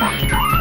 拜。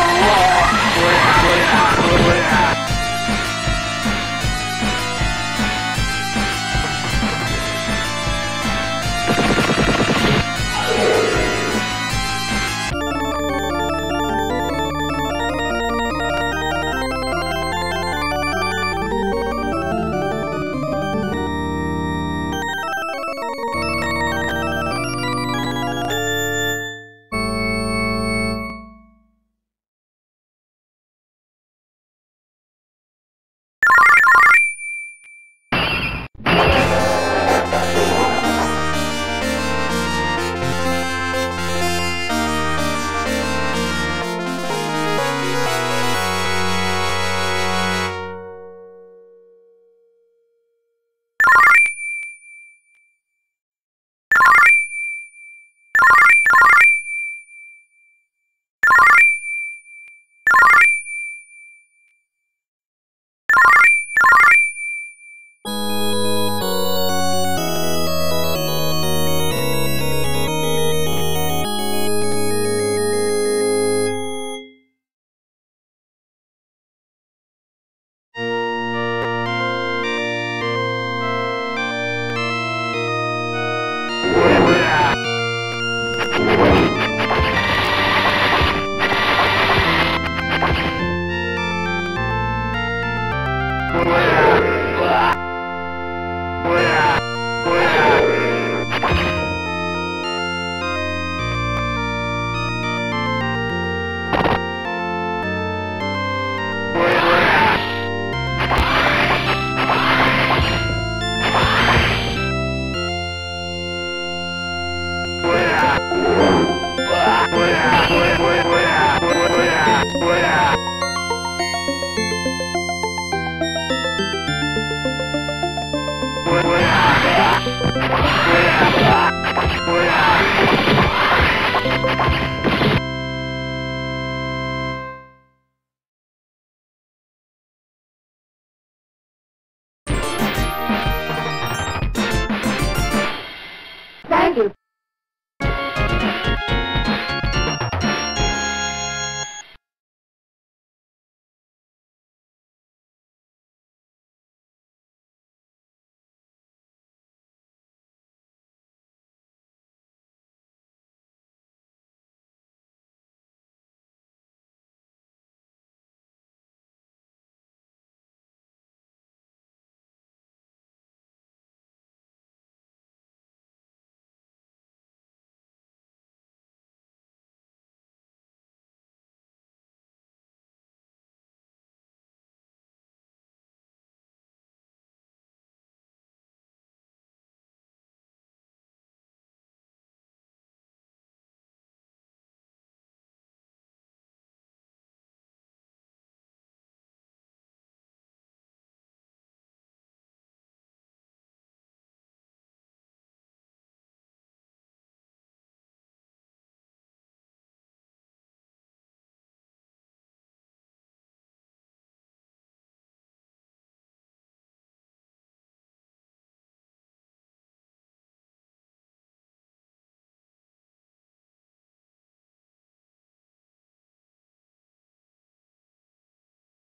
Música